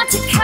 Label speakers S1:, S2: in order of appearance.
S1: want to come.